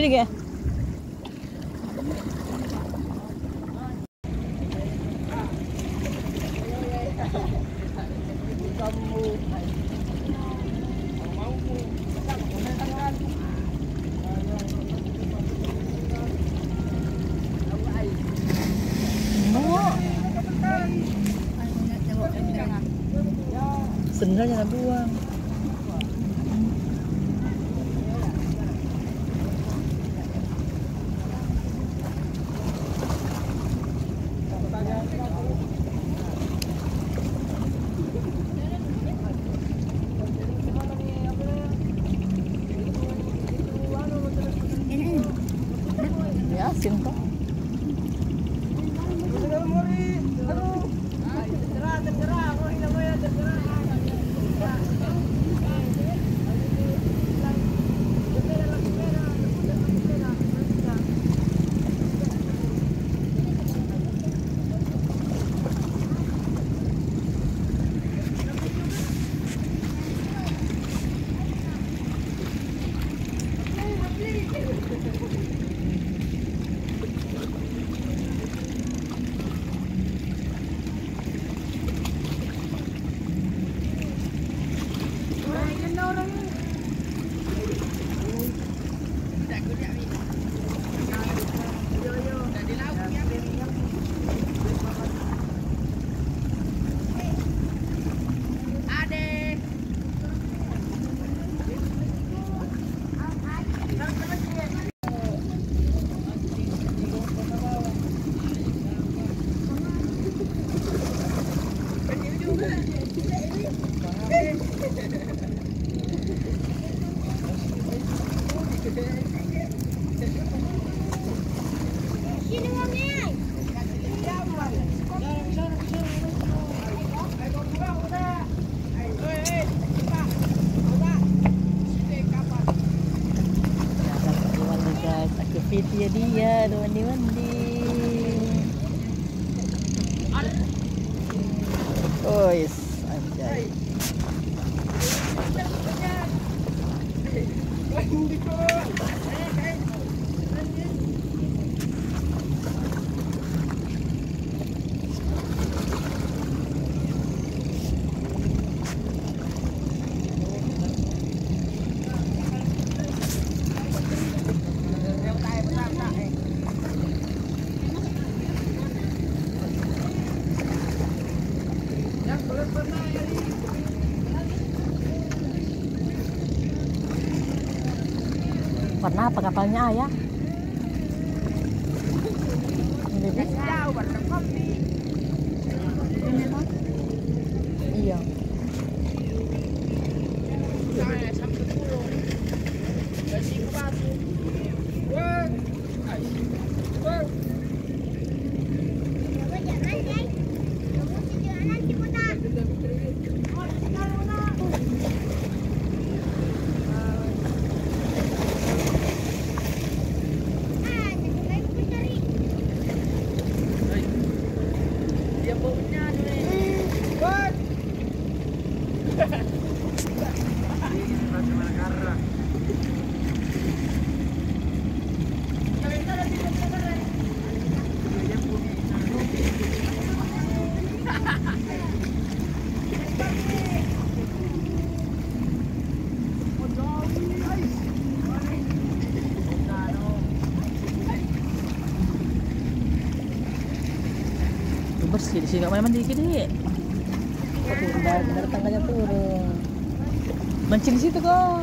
Sini kayak. Aku video dia, ada mandi-mandi. Oh yes, Warna apa kapalnya ayah? Di sini nggak main mandi dikit deh turun tangganya turun. Mancing di situ kok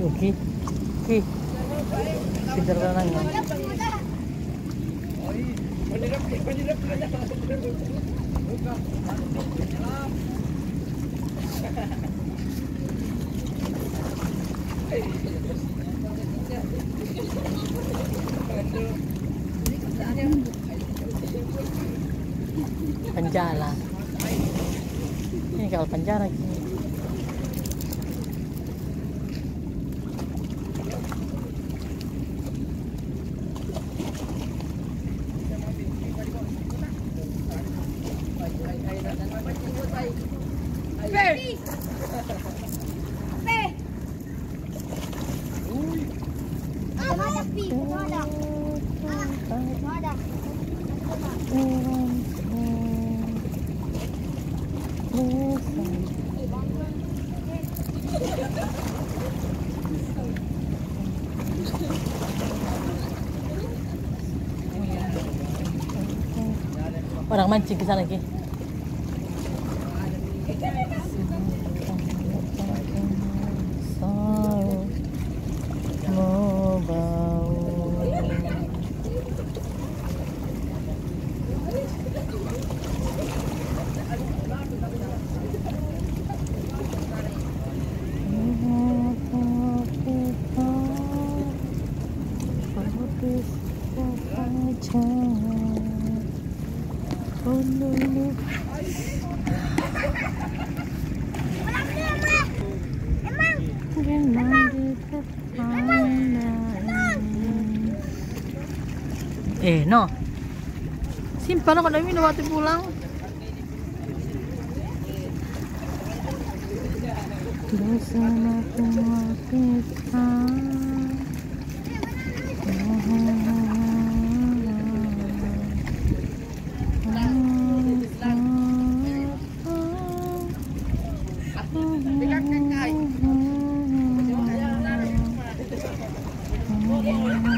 Oke. Oke. Kejar renangnya. Penjara. Ini kalau penjara gini. Orang mancing ke sana lagi. Eh, no. Simpan aku dah minum waktu pulang. Bersama kuati Oh,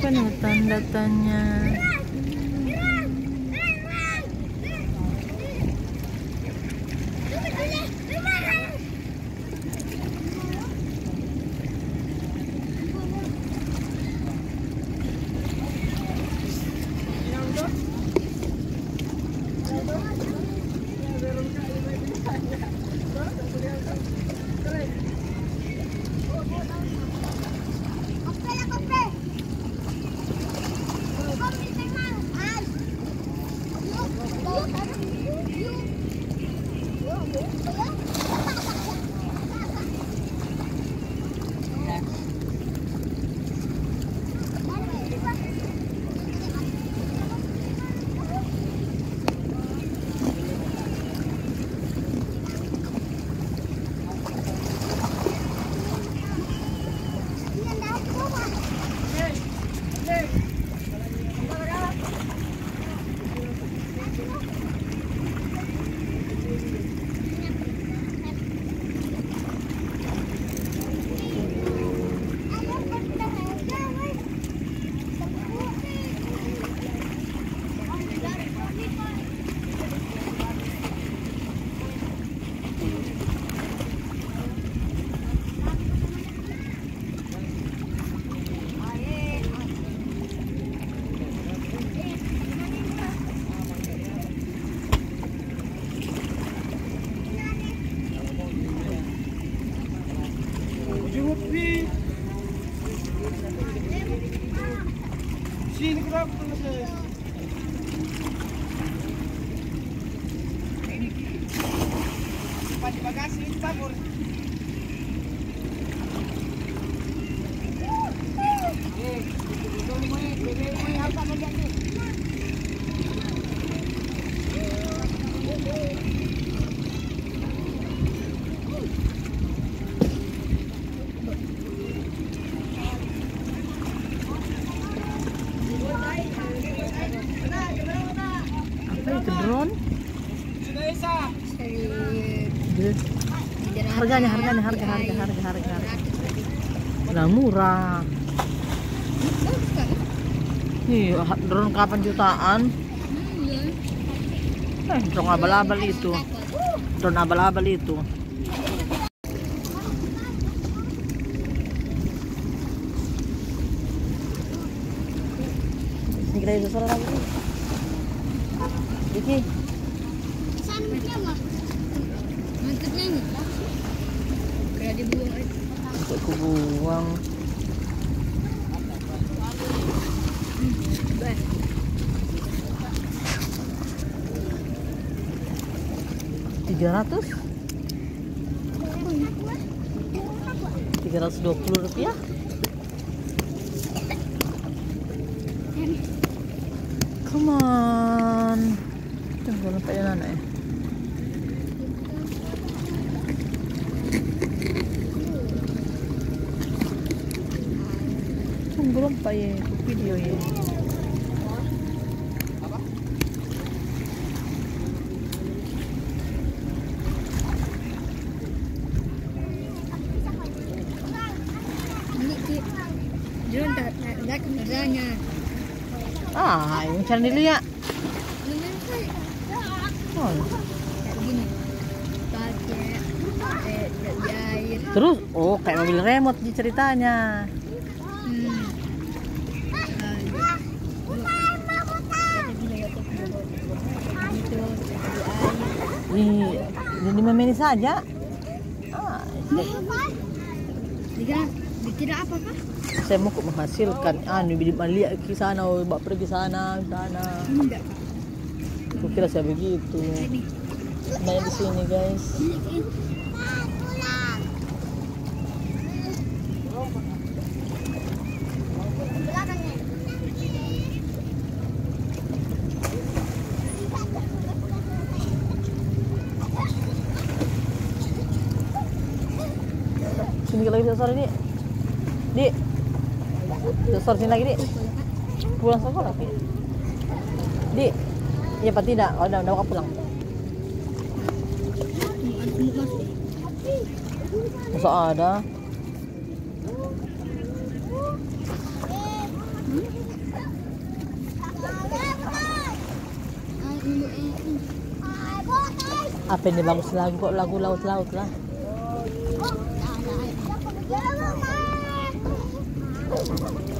kan ya tanda-tanya. Sini kenapa tuh saya? Pak di bagasi ini itu drone? Harganya, harganya, harga, harga, harga, harga, harga. Nah, murah. Nih, drone kapan jutaan? Eh, drone abal-abal itu. Drone abal-abal itu. Ini kita susul lagi. Iki, untuk kubuang. Tiga ratus? Tiga ratus dua puluh rupiah? Come on. Ganun pa yung nanay. Ang gulong pa eh. Video eh. Ah, ya. Kayak. Pakai eh. Terus, oh kayak mobil remote di ceritanya. Hmm. Lima menit saja. Ah, Dikira, dikira apa kah? saya mau menghasilkan anu di lihat ke sana bawa pergi sana sana Enggak. Aku kira saya begitu. Nah di sini guys. Sini lagi sensor ini. Di. Sensor sini lagi di. Pulang sekolah di di iya apa tidak. Oh, udah udah mau pulang? Masa ada? Apa ini bagus lagu? Kok lagu laut laut lah. air.